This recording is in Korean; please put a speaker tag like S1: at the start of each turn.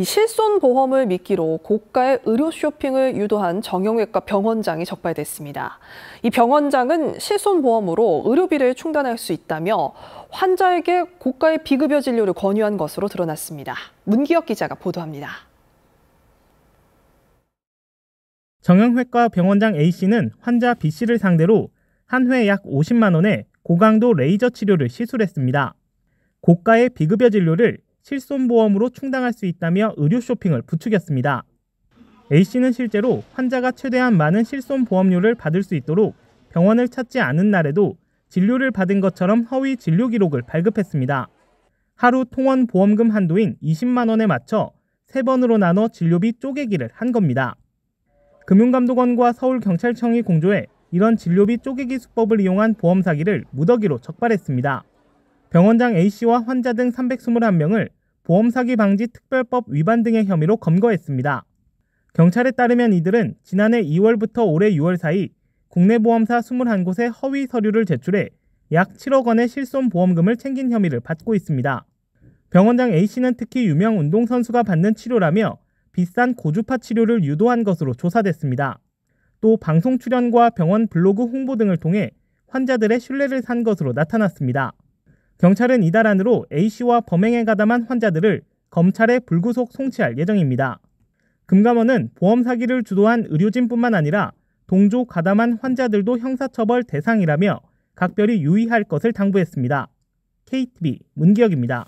S1: 이 실손 보험을 미끼로 고가의 의료 쇼핑을 유도한 정형외과 병원장이 적발됐습니다. 이 병원장은 실손 보험으로 의료비를 충당할 수 있다며 환자에게 고가의 비급여 진료를 권유한 것으로 드러났습니다. 문기혁 기자가 보도합니다.
S2: 정형외과 병원장 A씨는 환자 B씨를 상대로 한 회 약 50만 원의 고강도 레이저 치료를 시술했습니다. 고가의 비급여 진료를 실손보험으로 충당할 수 있다며 의료 쇼핑을 부추겼습니다. A씨는 실제로 환자가 최대한 많은 실손보험료를 받을 수 있도록 병원을 찾지 않은 날에도 진료를 받은 것처럼 허위 진료 기록을 발급했습니다. 하루 통원 보험금 한도인 20만 원에 맞춰 세 번으로 나눠 진료비 쪼개기를 한 겁니다. 금융감독원과 서울경찰청이 공조해 이런 진료비 쪼개기 수법을 이용한 보험 사기를 무더기로 적발했습니다. 병원장 A씨와 환자 등 321명을 보험 사기 방지 특별법 위반 등의 혐의로 검거했습니다. 경찰에 따르면 이들은 지난해 2월부터 올해 6월 사이 국내 보험사 21곳에 허위 서류를 제출해 약 7억 원의 실손 보험금을 챙긴 혐의를 받고 있습니다. 병원장 A씨는 특히 유명 운동선수가 받는 치료라며 비싼 고주파 치료를 유도한 것으로 조사됐습니다. 또 방송 출연과 병원 블로그 홍보 등을 통해 환자들의 신뢰를 산 것으로 나타났습니다. 경찰은 이달 안으로 A씨와 범행에 가담한 환자들을 검찰에 불구속 송치할 예정입니다. 금감원은 보험 사기를 주도한 의료진뿐만 아니라 동조 가담한 환자들도 형사처벌 대상이라며 각별히 유의할 것을 당부했습니다. KTV 문기혁입니다.